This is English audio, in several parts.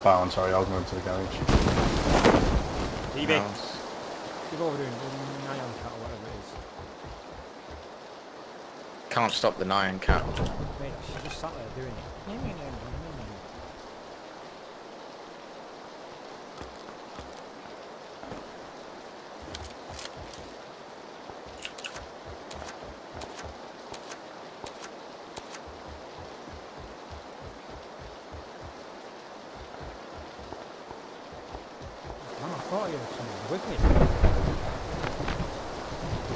Bound, sorry, I'll go into the garage. DB. House. You over doing the Nyan cat or whatever it is. Can't stop the Nyan cat. Mate, she just sat there doing it. Man, I thought you had someone with me.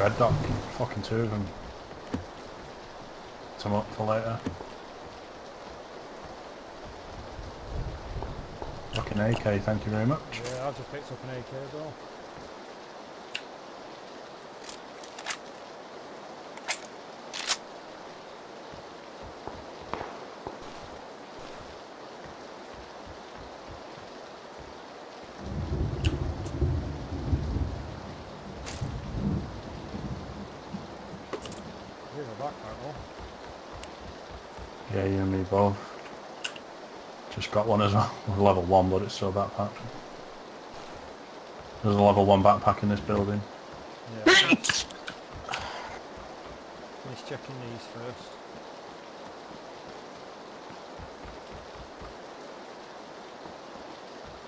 Red dot, fucking two of them. Some up for later. Fucking AK, thank you very much. Yeah, I've just picked up an AK as well. Here's a backpack though. Yeah, you and me both. Just got one as well. Level one, but it's still backpack. There's a level one backpack in this building. Yeah. Finish checking these first.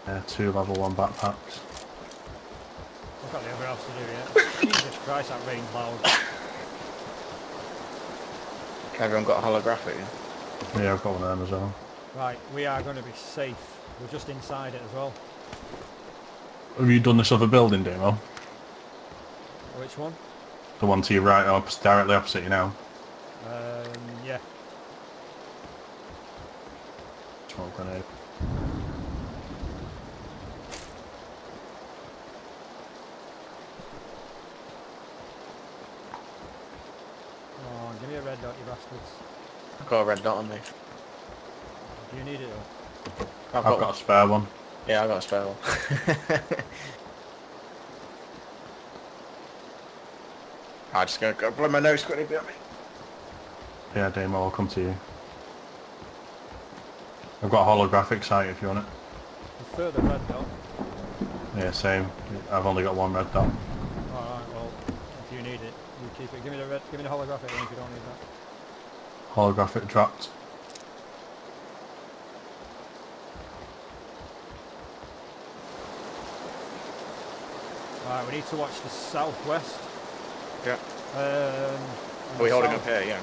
Yeah, two level one backpacks. I've got the other house to do yet. Jesus Christ, that rain's loud. Everyone got a holographic. Yeah, I've got one of them as well. Right, we are going to be safe. We're just inside it as well. Have you done this other building, Damo? Which one? The one to your right, opposite, directly opposite you now. Um, yeah. Smoke grenade. Oh, give me a red dot, you bastards. I've got a red dot on me. Do you need it though? I've, I've got, got a spare one. Yeah, I've got a spare one. I just gotta go blow my nose quickly behind me. Yeah, Damo, I'll come to you. I've got a holographic sight if you want it. The further red dot. Yeah, same. I've only got one red dot. Alright, well, if you need it, you keep it. Give me the red, give me the holographic one if you don't need that. Holographic dropped. Alright, we need to watch the southwest. Yeah. Um, Are we holding south- up here? Yeah.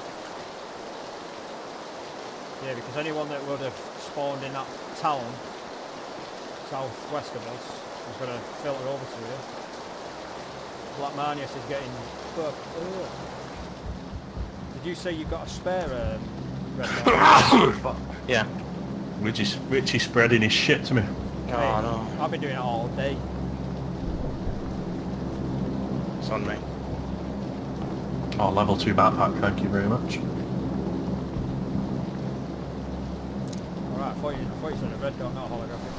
Yeah, because anyone that would have spawned in that town southwest of us is going to filter over to here. Black Manius is getting fucked up. Did you say you got a spare um, red? Yeah. Richie's, Richie's spreading his shit to me. Oh Hey, no. I've been doing it all day. It's on me. Oh, level 2 backpack, thank you very much. Alright, I thought you, I thought you said a red dot, not a holographic.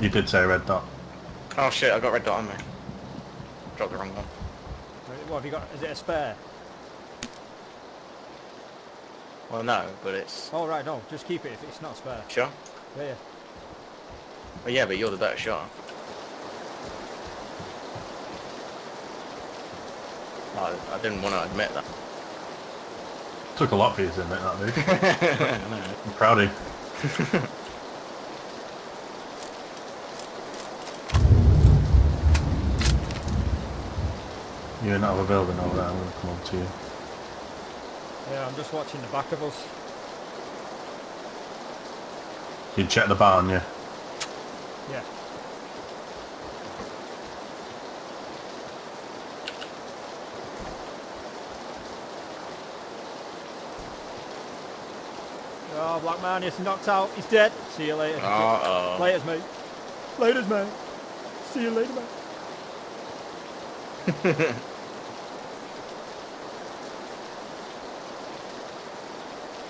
You did say red dot. Oh shit, I got red dot on me. Dropped the wrong one. What have you got? Is it a spare? Well no, but it's... Oh right, no, just keep it if it's not spare. Sure? Yeah, yeah. Well yeah, but you're the better shot. I, I didn't want to admit that. Took a lot for you to admit that, dude. I know. I'm proud of you. You're in that other building over there, I'm going to come over to you. Yeah, I'm just watching the back of us. You check the barn, yeah? Yeah. Oh, Black Man, he's knocked out. He's dead. See you later. Uh-oh. Laters, mate. Laters, mate. See you later, mate.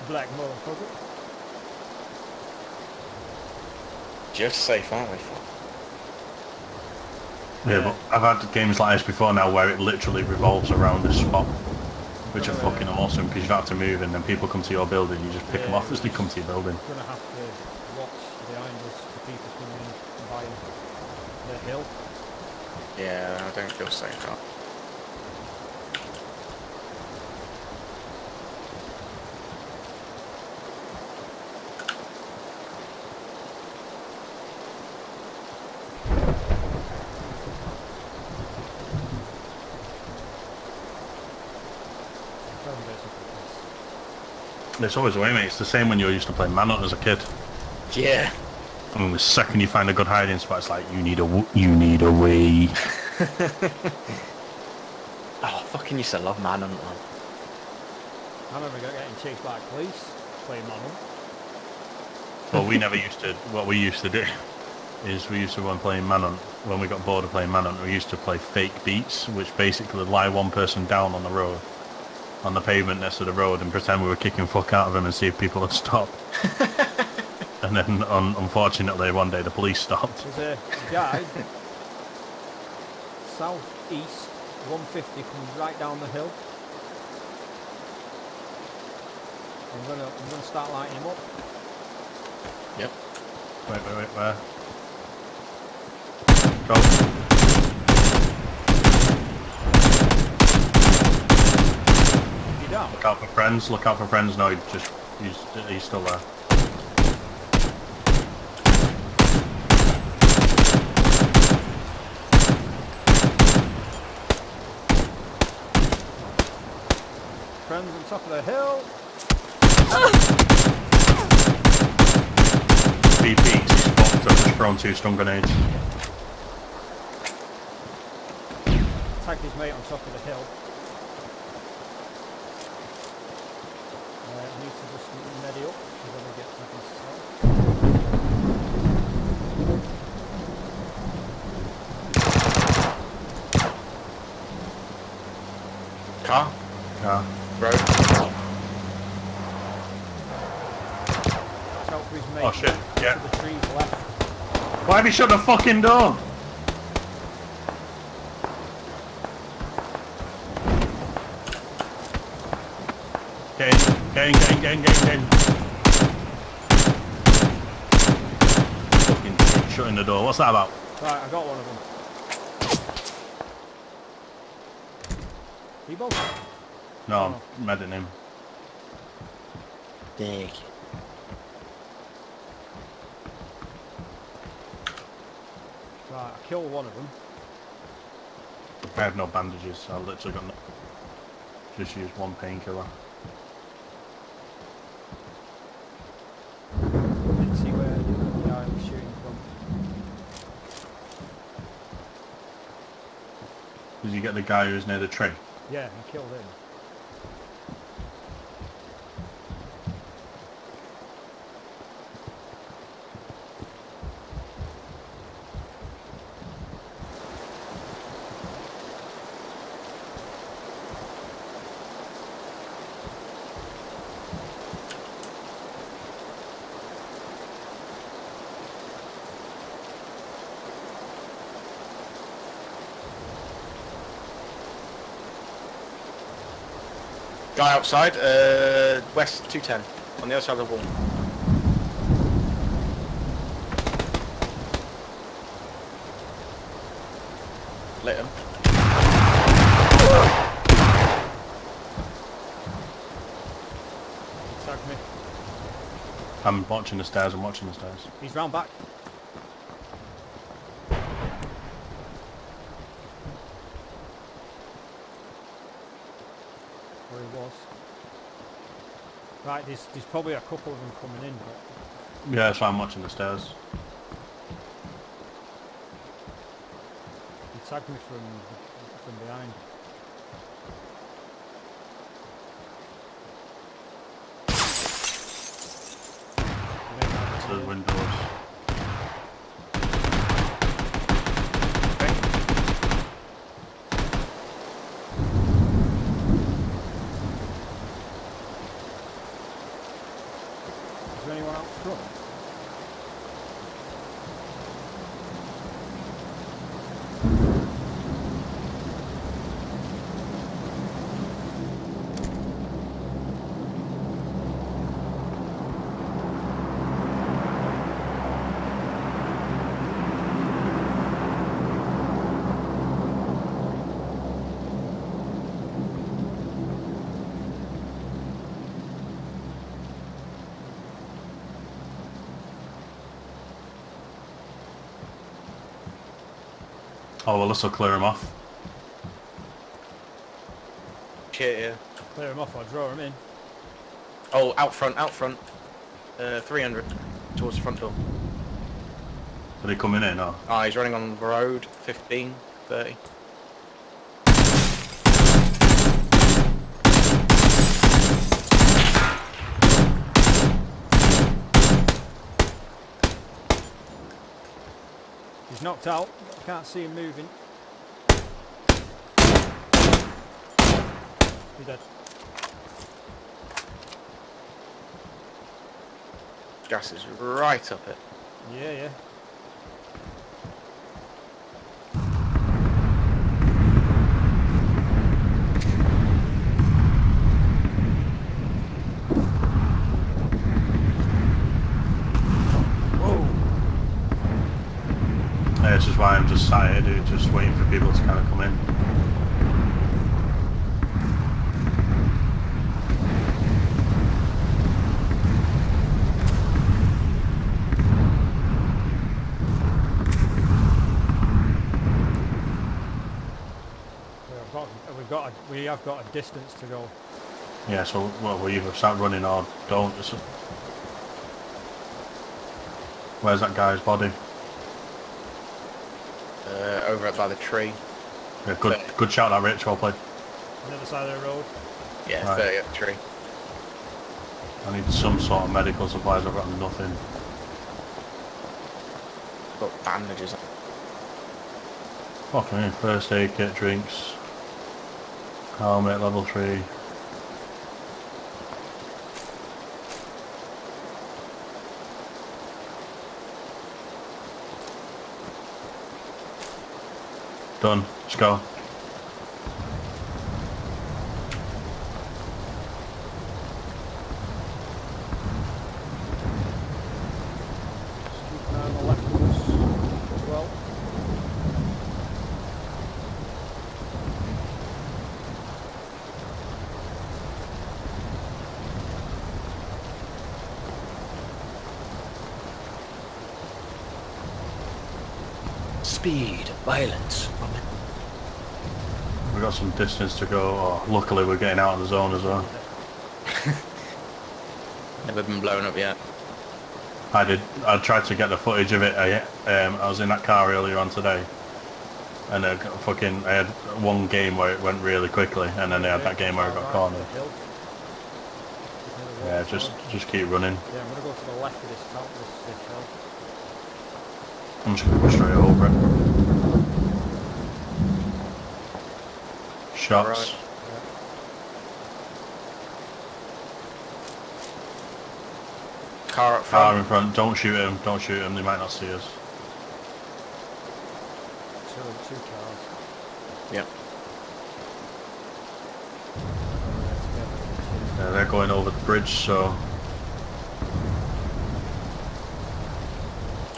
Black motherfucker. Just safe, aren't we? Yeah, but I've had games like this before now where it literally revolves around this spot, which are Oh, yeah. fucking awesome because you don't have to move and then people come to your building, you just pick them off as they come to your building. Gonna have to watch behind us for people coming in by the hill. Yeah, I don't feel safe. Now. Very basic for It's always the way, mate. It's the same when you're used to play Manhunt as a kid. Yeah. And the second you find a good hiding spot, it's like you need a w- you need a way. Oh, I fucking used to love Manhunt, man. I remember getting chased by police playing Manhunt. Well, we never used to. What we used to do is we used to when playing Manhunt. When we got bored of playing Manhunt, we used to play fake beats, which basically lie one person down on the road, on the pavement next to the road, and pretend we were kicking fuck out of him and see if people would stop. and then, un- unfortunately, one day the police stopped. There's a guy southeast 150 comes right down the hill. I'm gonna I'm gonna start lighting him up. Yep. Wait, wait, wait, where? Go. Down? Look out for friends. Look out for friends. No, he just he's he's still there. Friends on top of the hill. BP. He's fucked. I've just thrown two stun grenades. Tagged his mate on top of the hill. Uh, I need to just meddy up because I'm gonna get tagged myself. Car? Yeah. Road? Watch out for his mate. Oh shit. Yeah. The trees left. Why have you shut the fucking door? Get in, get in, get in, get in, get in, get in. Fucking shutting the door. What's that about? Right, I got one of them. You both? No, I'm oh. medding him. Dig. Right, I killed one of them. I have no bandages, so I literally got no... Just use one painkiller. Didn't see where the guy was shooting from. Did you get the guy who's near the tree? Yeah, I killed him. Guy outside, uh, west 210, on the other side of the wall. Lit him. He tagged me. I'm watching the stairs, I'm watching the stairs. He's round back. Where he was. Right, there's, there's probably a couple of them coming in, but Yeah, so I'm watching the stairs. he tagged me from from behind. To the move. windows. Is there anyone out front? Oh well, this will clear him off. Shit, yeah. Clear him off or draw him in. Oh, out front, out front. Uh, 300 towards the front door. Are they coming in or? Ah, he's running on the road. 15, 30. Knocked out. I can't see him moving. He's dead. Gas is right up it. Yeah, yeah. Whoa! Yeah, this is why I'm just sat here, dude, just waiting for people to kind of come in. We've got, we've got a, we have got a distance to go. Yeah, so well, we either start running or don't. Where's that guy's body? Uh, over it by the tree. Yeah, good, Okay. good shout, that Rich. Well played. On the other side of the road. Yeah, Right. 30 up the tree. I need some sort of medical supplies. I've got nothing. Got bandages on. Fuck me. First aid kit, drinks, helmet, level three. Done. Let's go. Just keep an eye on the left of us as well. Speed, violence. We've got some distance to go. Oh, luckily, we're getting out of the zone as well. Never been blown up yet. I did. I tried to get the footage of it. I, um, I was in that car earlier on today, and I got fucking. I had one game where it went really quickly, and then I had that game where I got cornered. Hill. Yeah, just just keep running. Yeah, I'm gonna go to the left of this top, this, this hill. I'm just gonna go straight over it. Shots. Right. Car up Car in front. front. Don't shoot him. Don't shoot him. They might not see us. Two, two cars. Yep. Yeah, they're going over the bridge, so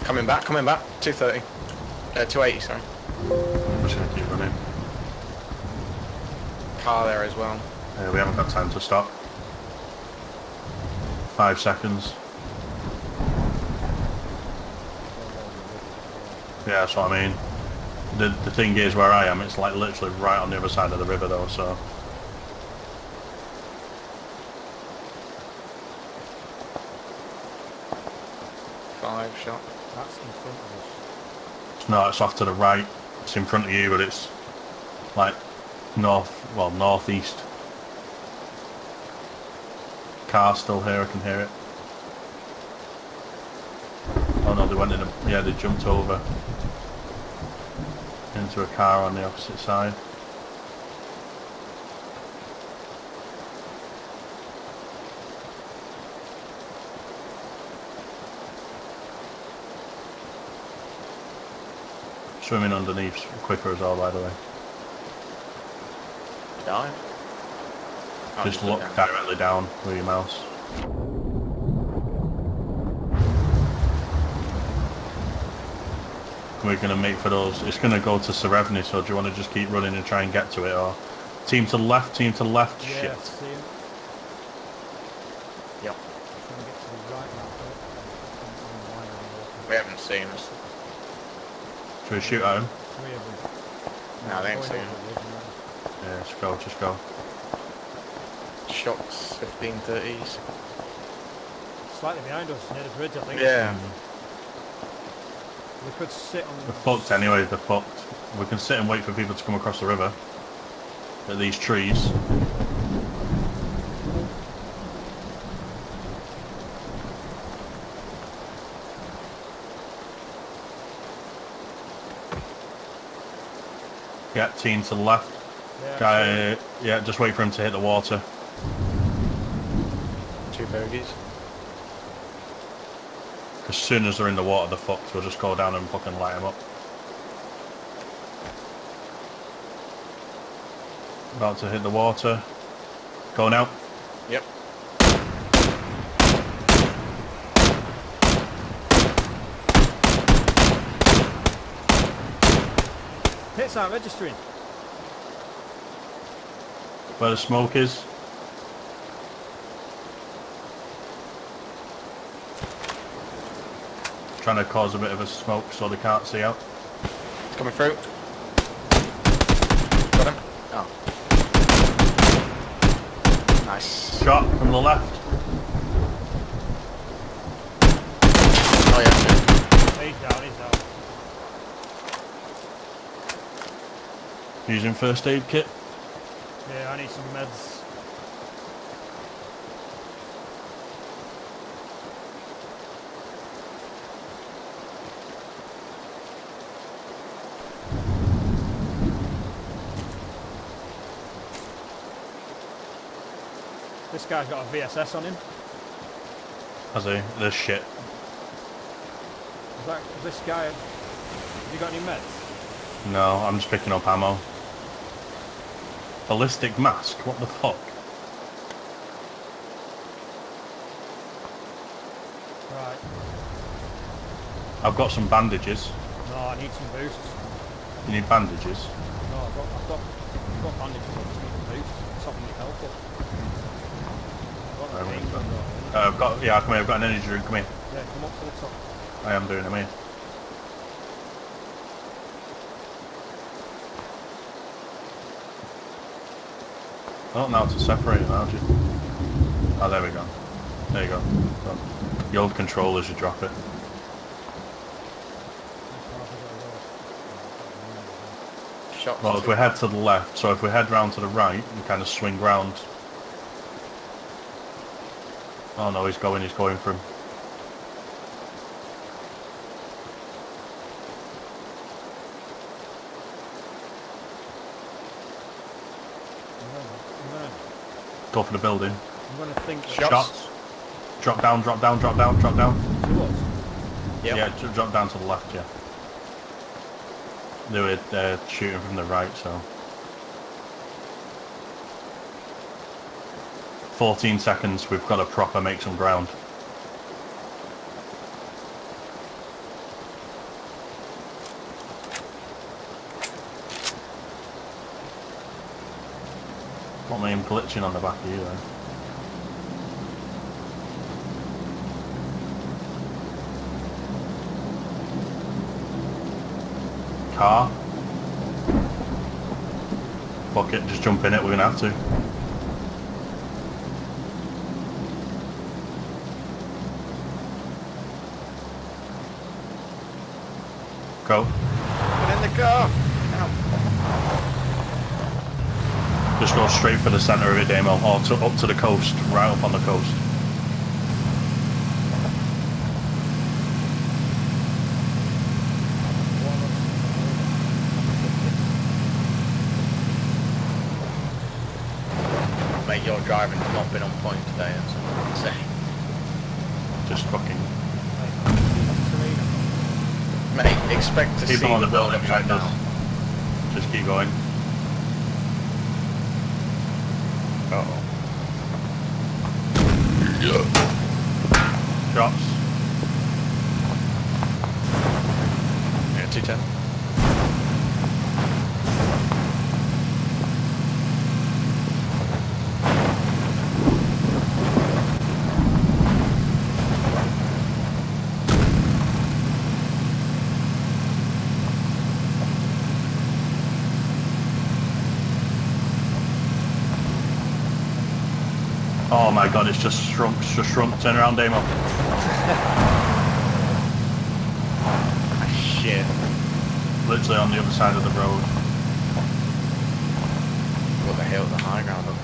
Coming back, coming back. 230. Uh, 280, sorry. I'm just gonna keep running. Car there as well. Yeah, we haven't got time to stop. Five seconds. Yeah, that's what I mean. The the thing is, where I am, it's like literally right on the other side of the river, though. So Five shot. That's in front of us. No. It's off to the right. It's in front of you, but it's like north, well, northeast. Car still here. I can hear it. Oh no, they went in. A, yeah, they jumped over into a car on the opposite side. Swimming underneath quicker as well, by the way. Dive. Oh, Just look down. directly down with your mouse. We're going to make for those. It's going to go to Severny, so do you want to just keep running and try and get to it? Or team to the left, team to the left? Yeah, Shit. see him. Yep. Trying to get to the right now. but I'm- I'm lying on the wall. We haven't seen us. Should we shoot at him? three of them. No, they ain't Going saying. over the ridge now. Yeah, just go, just go. Shots 15, 30s. Slightly behind us, near the bridge, I think. Yeah. We could sit on. They're fucked anyway, they're fucked. We can sit and wait for people to come across the river. At these trees. Yeah, team to the left. Yeah, Guy, yeah, just wait for him to hit the water. Two bogeys. As soon as they're in the water, they're fucked. We'll just go down and fucking light them up. About to hit the water. Go now. Yep. Hits aren't registering. Where the smoke is. Trying to cause a bit of a smoke so they can't see out. It's coming through. Got him. Oh. Nice. Shot from the left. Oh yeah. He's down, he's down. Using first aid kit. Some meds. This guy's got a VSS on him. Has he? This shit. Is that is this guy? Have you got any meds? No, I'm just picking up ammo. Ballistic mask? What the fuck? Right. I've got some bandages. No, I need some boosts. You need bandages? No, I've got, I've got, I've got bandages. I just need the boosts. Top me health up. I've got I the wouldn't pain go. gun though. Uh, I've got, yeah, come here, I've got an energy drink, come here. Yeah, come up to the top. I am doing them here. I don't know how to separate it now, do you? Oh, there we go. There you go. Done. The old controllers, you drop it. How far have I got to go? Shots. Well, if we head to the left, so if we head round to the right, we kind of swing round. Oh no, he's going, he's going for him. I'm gonna, I'm gonna, Go for the building. I'm gonna think. that- Shots. Shots. Drop down, drop down, drop down, drop down. To? Yep. Yeah, drop down to the left, yeah. They were uh, shooting from the right, so. 14 seconds, we've got to proper make some ground. What me glitching on the back of you then? Car? Fuck it, just jump in it, we're gonna have to. Go. Get in the car. Just go straight for the centre of it, Damo, or to, up to the coast, right up on the coast. Mate, your driving's not been on point today, that's all I can say. Just fucking Mate, expect to see people on the building behind us. Just keep going. Uh oh. Shots. Yeah, 210. Oh my god, it's just shrunk, it's just shrunk. Turn around, Damo. Ah, shit. Literally on the other side of the road. What the hell, the high ground up.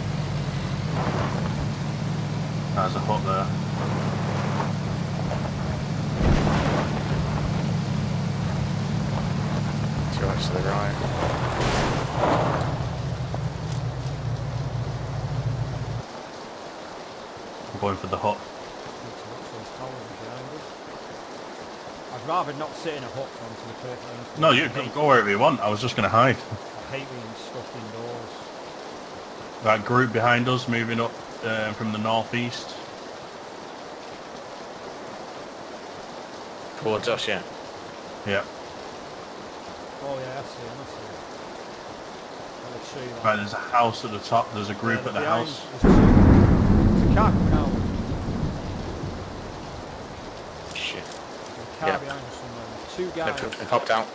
There's a hut there. Two much to the right. Going for the hut. Need to look for those towers behind us. I'd rather not sit in a hut, Tom, to be perfectly honest. with No, you can go wherever you want. I was just going to hide. I hate being stuck indoors. That group behind us moving up uh, from the northeast. Towards us, yeah. Yeah. Oh yeah, I see him, I see him. On the tree. Right, there's a house at the top. There's a group Yeah, at the behind- house. There's two. There's a car coming out. Shit. There's a car Yeah. behind us somewhere. There's two They've, guys. they've hopped out.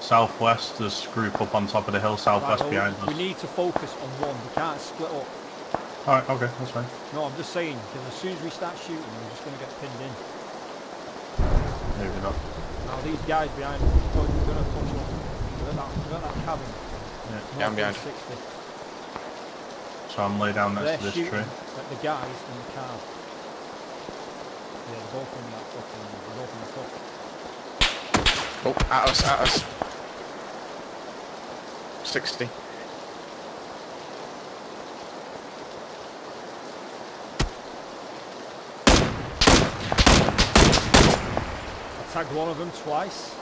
Southwest, there's a group up on top of the hill. Southwest well, behind we us. We need to focus on one. We can't split up. Alright, okay, that's fine. No, I'm just saying, because as soon as we start shooting, we're just going to get pinned in. Maybe not. Now these guys behind us, we're going to push up. We're at that, we're at that cabin. Yeah. Yeah, I'm behind. 60. So I'm laid down next They're to this shooting tree. at the guys in the car. Yeah, they're both in that fucking, they're both in the foot. Oh, at us, at us. 60. I tagged one of them twice.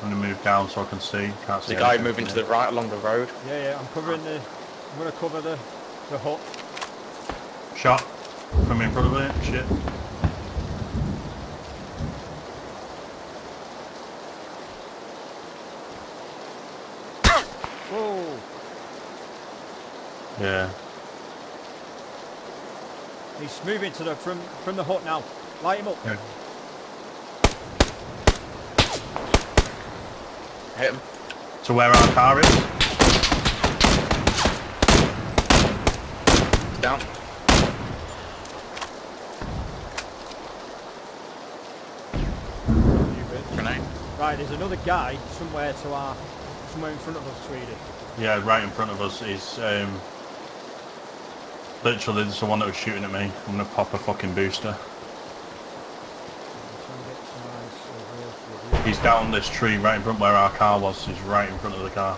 I'm gonna move down so I can see. Can't see. There's a guy moving from to the right along the road. Yeah, yeah, I'm covering the, I'm going to cover the, the hut. Shot from in front of it. Shit. Whoa! Yeah. He's moving to the, from, from the hut now. Light him up. yeah. Hit him. To where our car is. Down. Grenade. Right, there's another guy somewhere to our, somewhere in front of us, Tweedie. Yeah, right in front of us is um, literally there's the one that was shooting at me. I'm gonna pop a fucking booster. I'm trying to get some eyes over with you. He's down this tree right in front where our car was. He's right in front of the car.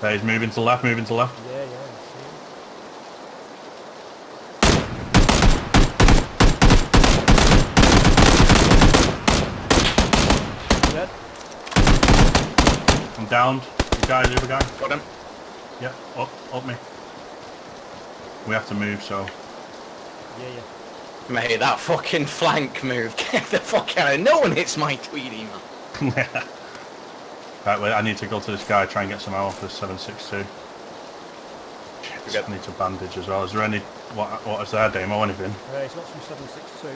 There, he's moving to the left, moving to the left. Yeah, yeah, I see him. Dead. I'm downed. The guy, the other guy. Got him. Yeah, up, up me. We have to move, so. Yeah, yeah. Mate, that fucking flank move. Get the fuck out of No one hits my Tweedie, man. right, wait, I need to go to this guy, try and get some ammo for 762. Shit, got- I need to bandage as well. Is there any, what, what is there, Damo, anything? Uh, he's got some 762.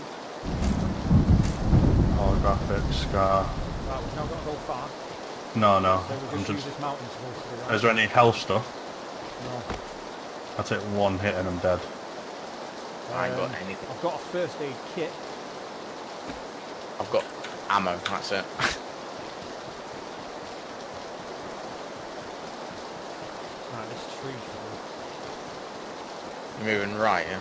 Holographic, scar. Right, we've now got to go far. No, no, So we'll I'm just use just, this mountain to go to the right. is there any health stuff? No. I take one hit and I'm dead. I ain't got Um, anything. I've got a first aid kit. I've got ammo, that's it. Right, this tree should. You're moving right, yeah?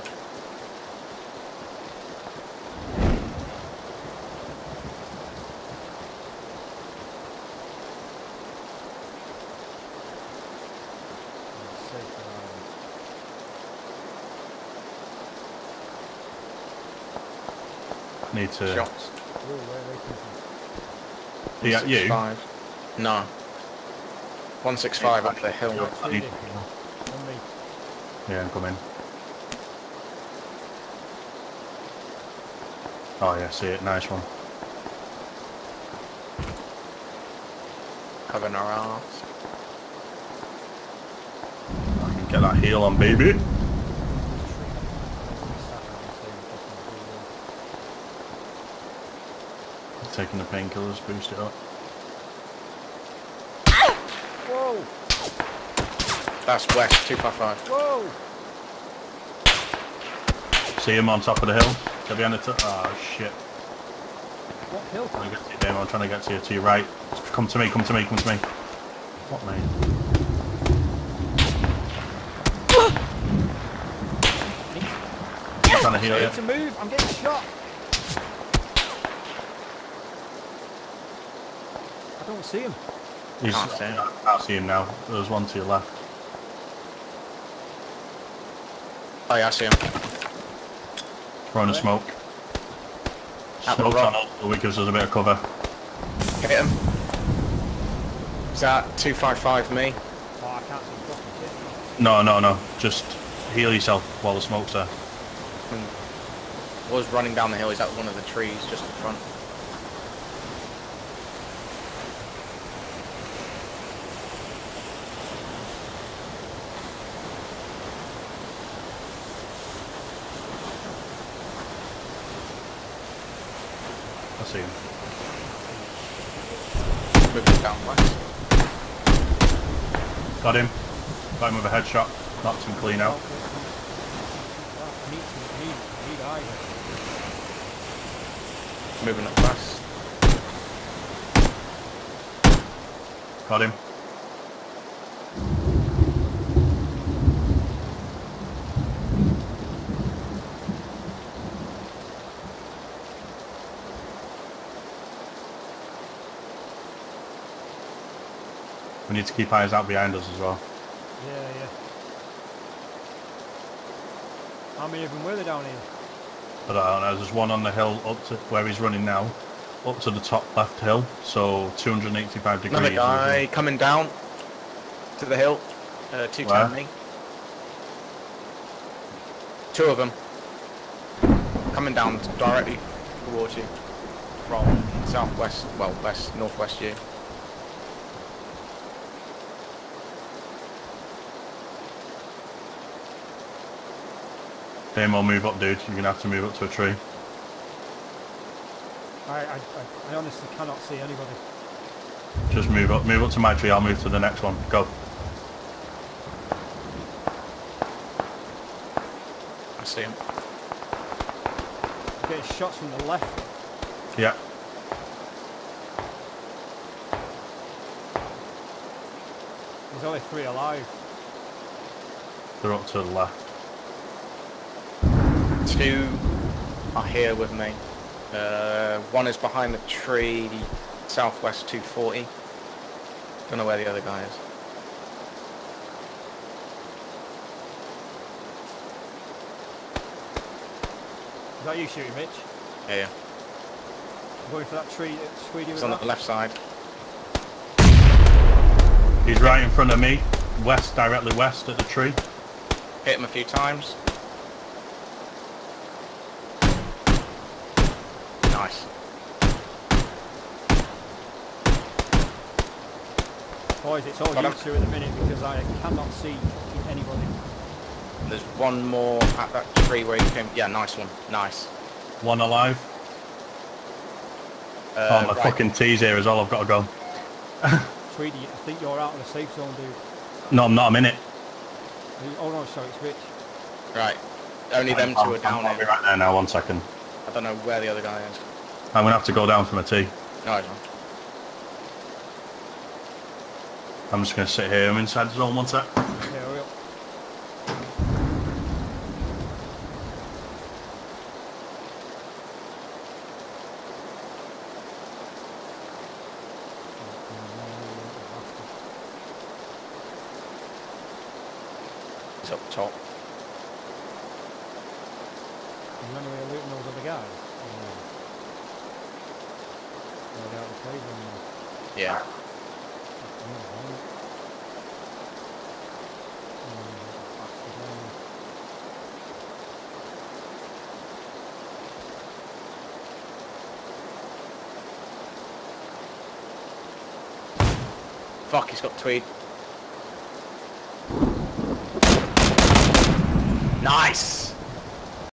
It's safe for Ireland. I need to... Shots. Whoa, where are they coming from? Yeah, you? 165. No. 165 up the hill. Need- Yeah, I'm coming. Oh yeah, see it, nice one. Covering our arse. I can get that heal on, baby. This tree. It's sat around the same fucking tree Taking the painkillers, boost it up. Whoa! That's west, 255. Whoa! See him on top of the hill. Get behind the t- Oh shit. What hill? I'm trying to get to you, Damon. I'm trying to get to you to your right. Come to me, come to me, come to me. What mate? I'm trying to heal I you. need to move. I'm getting shot. I don't see him. He's, Can't see him. I can't see him now. There's one to your left. Oh yeah, I see him. Throwing a Where? smoke. At the Smoke's rock. on us, so it gives us a bit of cover. Hit him. Is that 255 for me? Oh, I can't see fucking. No, no, no. Just heal yourself while the smoke's there. Hmm. Was running down the hill. He's at one of the trees just in front. I see him. Moving down west. Got him. Got him with a headshot. Knocked him clean out. I need to, I need, I need eyes. Moving up fast. Got him. Need to keep eyes out behind us as well. Yeah, yeah. How many of them were there down here? But I don't know, there's one on the hill up to where he's running now, up to the top left hill, so 285 degrees. Another guy coming down to the hill. Uh, 210 me. Two of them. Coming down directly towards you. From southwest, well, west, northwest you. Damo, move up, dude. You're gonna have to move up to a tree. I, I, I, I honestly cannot see anybody. Just move up, move up to my tree. I'll move to the next one. Go. I see him. I'm getting shots from the left. Yeah. There's only three alive. They're up to the left. Two are here with me. Uh, one is behind the tree, southwest 240. Don't know where the other guy is. Is that you shooting, Mitch? Yeah, yeah. I'm going for that tree that Tweedie was He's on at. the left side. He's right in front of me, west, directly west at the tree. Hit him a few times. Nice. Boys, it's all Got you him. two at the minute because I cannot see anybody. There's one more at that tree where he came. Yeah, nice one. Nice. One alive. Uh, oh, my right. fucking T's here is all I've got to go. Tweedie, I think you're out of the safe zone, dude. No, I'm not. I'm in it. You- Oh no, sorry, it's Rich. Right. Only them two I'm- are down I'll be right there now. One second. I don't know where the other guy is. I'm gonna have to go down for my tea. No, he's not. I'm just gonna sit here. I'm inside the zone. One sec. Okay, hurry up. He's up top. You remember we were looting those other guys? Yeah. They're out of the play zone now. Yeah. Fucking hell, right? Oh, bastard, yeah. Fuck,